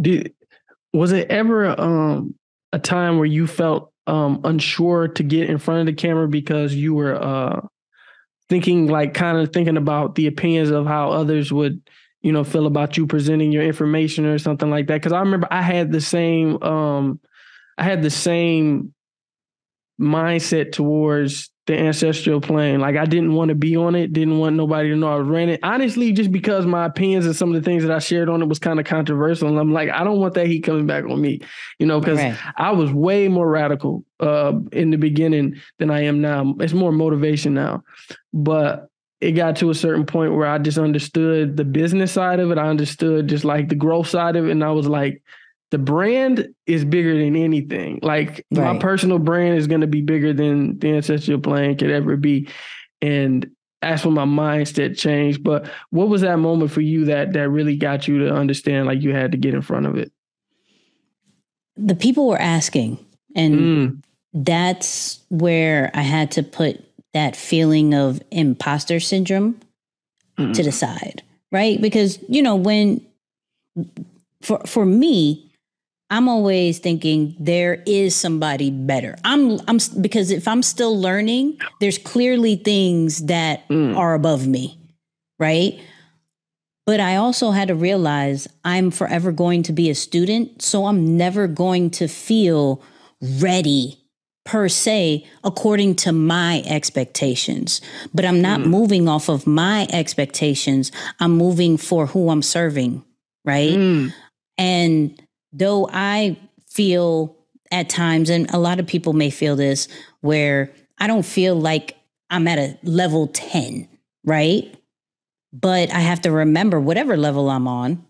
did was it ever um a time where you felt um unsure to get in front of the camera because you were uh thinking like kind of thinking about the opinions of how others would you know feel about you presenting your information or something like that? Because i remember i had the same um i had the same mindset towards the ancestral plane. Like I didn't want to be on it, didn't want nobody to know I ran it. Honestly, just because my opinions and some of the things that I shared on it was kind of controversial. And I'm like, I don't want that heat coming back on me, you know, because right. I was way more radical uh, in the beginning than I am now. It's more motivation now. But it got to a certain point where I just understood the business side of it. I understood just like the growth side of it. And I was like, the brand is bigger than anything. Like right. my personal brand is going to be bigger than the ancestral plane could ever be. And that's when my mindset changed. But what was that moment for you that that really got you to understand like you had to get in front of it? The people were asking, and mm. that's where I had to put that feeling of imposter syndrome mm. to the side, right? Because you know when for for me, I'm always thinking there is somebody better. I'm I'm because if I'm still learning, there's clearly things that mm. are above me, right? But I also had to realize I'm forever going to be a student, so I'm never going to feel ready per se according to my expectations. But I'm not mm. moving off of my expectations. I'm moving for who I'm serving, right? Mm. And though I feel at times, and a lot of people may feel this, where I don't feel like I'm at a level 10, right? But I have to remember whatever level I'm on,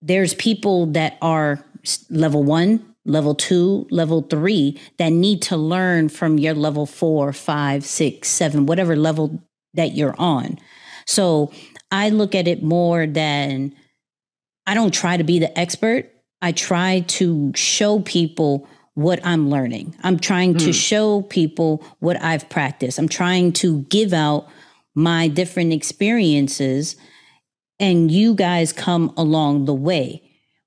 there's people that are level one, level two, level three that need to learn from your level four, five, six, seven, whatever level that you're on. So I look at it more than I don't try to be the expert. I try to show people what I'm learning. I'm trying to hmm. show people what I've practiced. I'm trying to give out my different experiences, and you guys come along the way.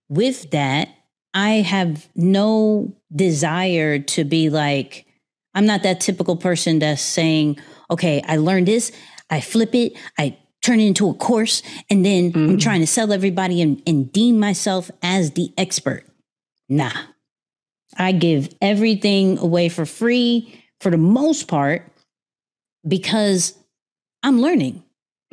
With that, I have no desire to be like, I'm not that typical person that's saying, okay, I learned this, I flip it, I turn it into a course, and then mm-hmm. I'm trying to sell everybody and, and deem myself as the expert. Nah. I give everything away for free for the most part because I'm learning,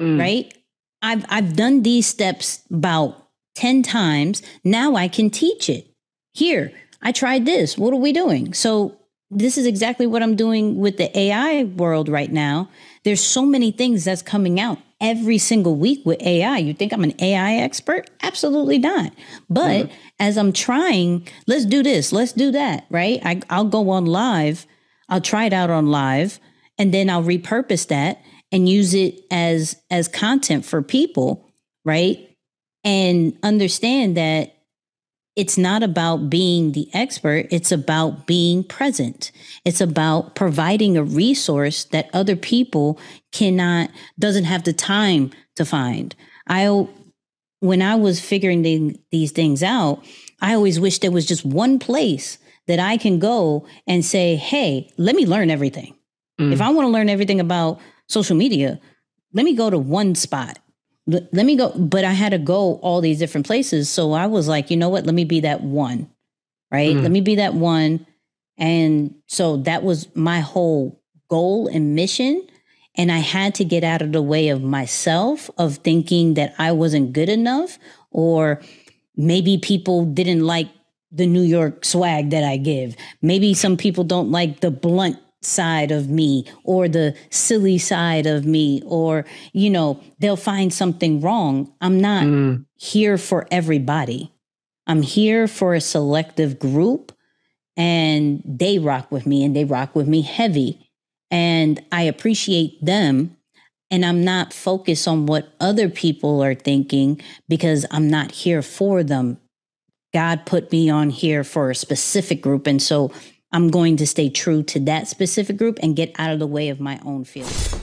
mm. right? I've I've done these steps about 10 times. Now I can teach it. Here, I tried this. What are we doing? So this is exactly what I'm doing with the AI world right now. There's so many things that's coming out every single week with AI. You think I'm an AI expert? Absolutely not. But mm-hmm. as I'm trying, let's do this, let's do that, right? I, I'll go on live, I'll try it out on live, and then I'll repurpose that and use it as as content for people, right? And understand that it's not about being the expert, it's about being present. It's about providing a resource that other people cannot doesn't have the time to find. I when I was figuring the, these things out, I always wish there was just one place that I can go and say, "Hey, let me learn everything." Mm. If I want to learn everything about social media, let me go to one spot let me go but i had to go all these different places. So i was like you know what? Let me be that one right? Mm. let me be that one. And so that was my whole goal and mission. And i had to get out of the way of myself of thinking that i wasn't good enough or maybe people didn't like the new york swag that i give. Maybe some people don't like the blunt side of me or the silly side of me or you know they'll find something wrong. I'm not mm. here for everybody. I'm here for a selective group and they rock with me and they rock with me heavy. And i appreciate them and i'm not focused on what other people are thinking because i'm not here for them. God put me on here for a specific group. And so I'm going to stay true to that specific group and get out of the way of my own feelings.